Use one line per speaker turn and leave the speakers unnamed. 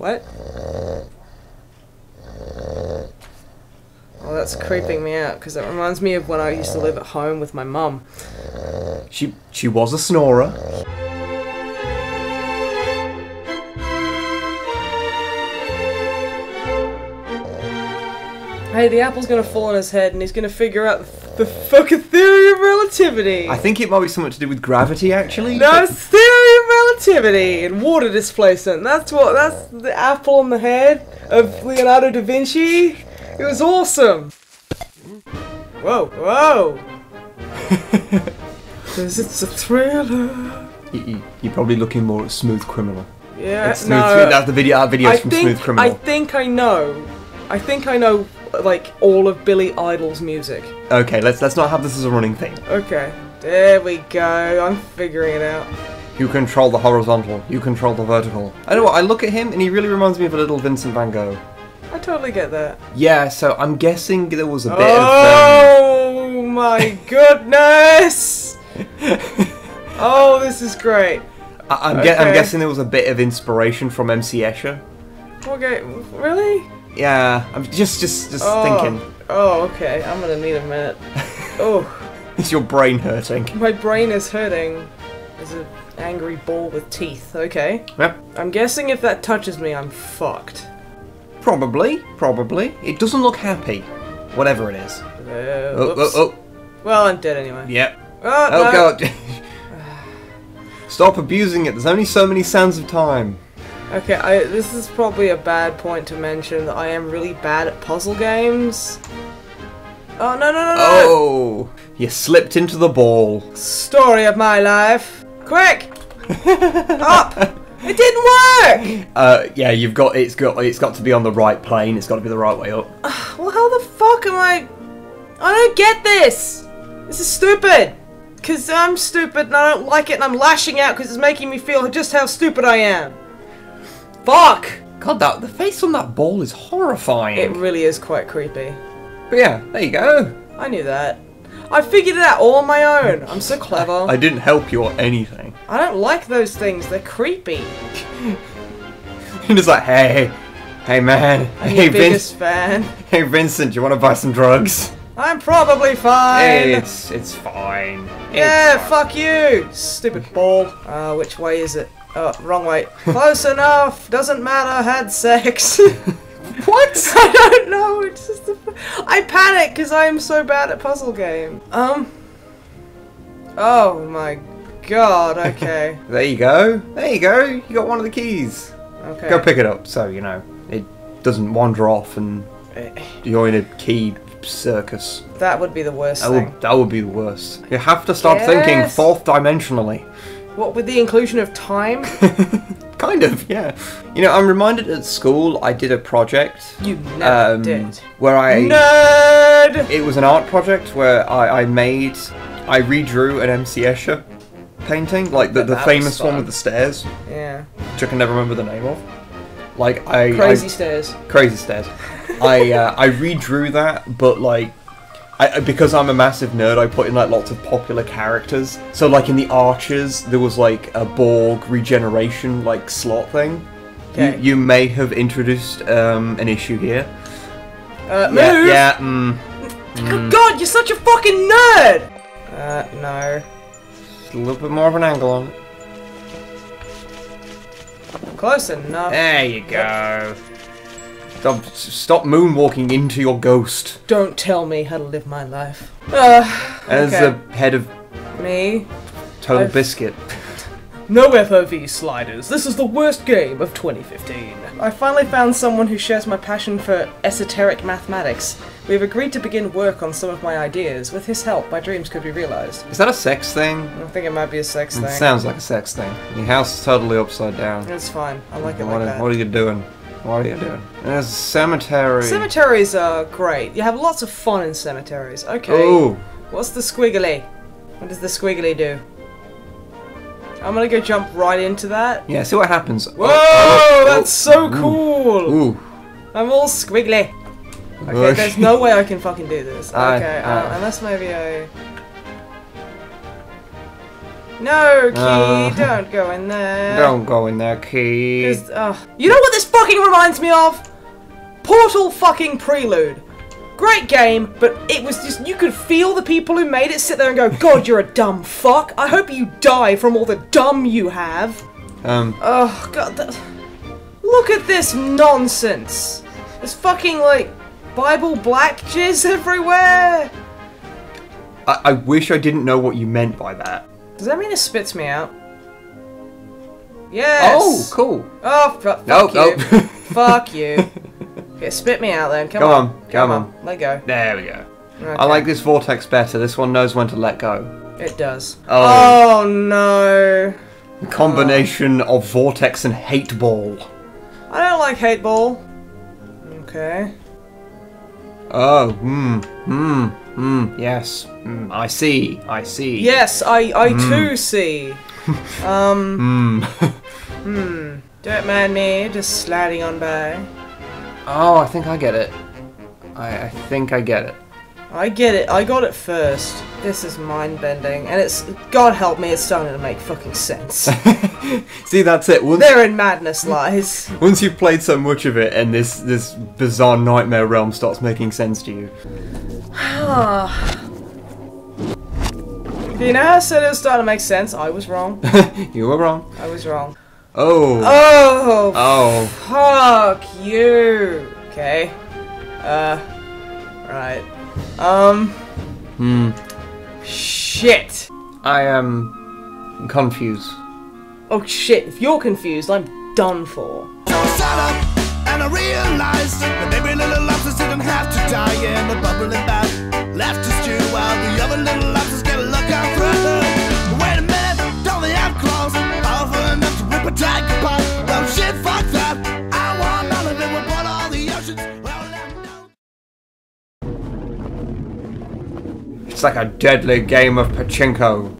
What? Oh, that's creeping me out because it reminds me of when I used to live at home with my mum.
She she was a snorer.
Hey, the apple's gonna fall on his head and he's gonna figure out the fucking theory of relativity.
I think it might be something to do with gravity, actually.
No, it's relativity and water displacement. That's what. That's the apple on the head of Leonardo da Vinci. It was awesome. Whoa, whoa. Cause it's a thriller.
You, you're probably looking more at Smooth Criminal.
Yeah,
It's Smooth,
no.
that's the video. That video's
I
from
think
Smooth Criminal.
I think I know. I think I know like all of Billy Idol's music.
Okay, let's let's not have this as a running thing.
Okay, there we go. I'm figuring it out.
You control the horizontal. You control the vertical. I know what. I look at him and he really reminds me of a little Vincent Van Gogh.
I totally get that.
Yeah, so I'm guessing there was a bit of. Um,
Oh my goodness! oh, this is great.
I, I'm, gue- I'm guessing there was a bit of inspiration from MC Escher.
Okay, really?
Yeah, I'm just just just
Oh.
thinking.
Oh, okay. I'm gonna need a minute. oh,
Is your brain hurting?
my brain is hurting. There's an angry ball with teeth. Okay.
Yep.
I'm guessing if that touches me, I'm fucked.
Probably, probably. It doesn't look happy. Whatever it is.
Uh,
Oh, oh, oh.
Well, I'm dead anyway.
Yep.
Oh,
Oh
no.
god. Stop abusing it. There's only so many sands of time.
Okay, I, this is probably a bad point to mention that I am really bad at puzzle games. Oh, no, no, no, no!
Oh, you slipped into the ball.
Story of my life. Quick! Up! It didn't work!
Uh, yeah, you've got it's got it's got to be on the right plane. It's got to be the right way up.
Well, how the fuck am I... I don't get this! This is stupid! Because I'm stupid and I don't like it and I'm lashing out because it's making me feel just how stupid I am. Fuck!
God, that the face on that ball is horrifying.
It really is quite creepy.
but yeah, there you go.
I knew that. I figured it out all on my own. I'm so clever.
I didn't help you or anything.
I don't like those things. They're creepy.
You're just like, hey, hey man,
I'm
hey
your
Vince,
fan.
hey Vincent, do you want to buy some drugs?
I'm probably fine.
Hey, it's it's fine. It's
yeah,
fine.
fuck you, stupid ball. Uh, which way is it? Oh, wrong way. Close enough. Doesn't matter. Had sex. what? I don't know. It's just a... I panic because I am so bad at puzzle game. Um. Oh my god. Okay.
There you go. There you go. You got one of the keys.
Okay.
Go pick it up so you know it doesn't wander off and
Eh,
you're in a key circus.
That would be the worst
That
thing.
would, that would be the worst. You have to start thinking fourth dimensionally.
What with the inclusion of time?
kind of, yeah. You know, I'm reminded at school I did a project
You never
um,
did.
where I
Nerd.
it was an art project where I, I made I redrew an MC Escher painting, like the, the famous one with the stairs,
Yeah.
which I can never remember the name of. Like I
Crazy
I,
stairs.
crazy stairs. I uh, I redrew that, but like. I, I- because I'm a massive nerd, I put in like lots of popular characters. So like in the Archers, there was like a Borg regeneration like slot thing.
Okay.
You, you may have introduced um, an issue here.
Uh, move.
Yeah, yeah. Mm,
Good God, you're such a fucking nerd. Uh, no.
just a little bit more of an angle on it.
Close enough.
There you go. Stop, stop moonwalking into your ghost.
Don't tell me how to live my life. Uh,
As
okay.
the head of
Me?
Total
I've-
Biscuit.
No FOV sliders. This is the worst game of 2015. I finally found someone who shares my passion for esoteric mathematics. We have agreed to begin work on some of my ideas. With his help, my dreams could be realized.
Is that a sex thing?
I think it might be a sex
It
thing.
sounds like a sex thing. Your house is totally upside down.
It's fine. I like it
What,
like
are,
that.
what are you doing? What are you doing? There's a cemetery.
Cemeteries are great. You have lots of fun in cemeteries. Okay.
Oh,
What's the squiggly? What does the squiggly do? I'm gonna go jump right into that.
yeah. See what happens.
Whoa,
Oh, oh,
that's so
ooh,
cool!
Ooh.
I'm all squiggly. Okay, there's no way I can fucking do this.
I-
Okay,
I-
uh, unless maybe I. No, Key,
Uh,
don't go in there.
Don't go in there, Key.
uh, you know what this fucking reminds me of? Portal fucking Prelude. Great game, but it was just, you could feel the people who made it sit there and go, God, you're a dumb fuck. I hope you die from all the dumb you have.
Um,
Oh, God. That... Look at this nonsense. There's fucking, like, Bible black jizz everywhere.
I, I wish I didn't know what you meant by that.
Does that mean it spits me out? Yes.
Oh, cool.
Oh, fu- fuck
Nope,
you.
nope.
fuck you. Okay, spit me out then. Come
Come
on.
on, come on.
Let go.
There we go.
Okay.
I like this vortex better. This one knows when to let go.
It does.
Oh.
Oh, no.
A combination of vortex and hate ball.
I don't like hate ball. Okay.
Oh, hmm, hmm, hmm, yes. Mm, I see, I see.
Yes, I I
Hmm.
too see. um,
Hmm.
hmm. Don't mind me, just sliding on by.
oh, I think I get it. I, I think I get it.
I get it. I got it first. This is mind bending, and it's God help me, it's starting to make fucking sense.
See, that's it. Once,
Therein madness lies.
once you've played so much of it and this, this bizarre nightmare realm starts making sense to you.
You know how I said it was starting to make sense? I was wrong.
you were wrong.
I was wrong.
Oh.
Oh,
Oh.
fuck you. Okay. Uh, right. Um,
Hmm.
shit.
I am confused.
Oh shit, if you're confused, I'm done for.
And I realized that every little lobster didn't have to die in the bubbling bath. Left to stew while the other little lobsters get a look out through. Wait a minute, don't they have claws? Powerful enough to rip a tiger apart. Well, shit, fuck that. I want none of it. We'll put all the oceans. Well.
It's like a deadly game of pachinko.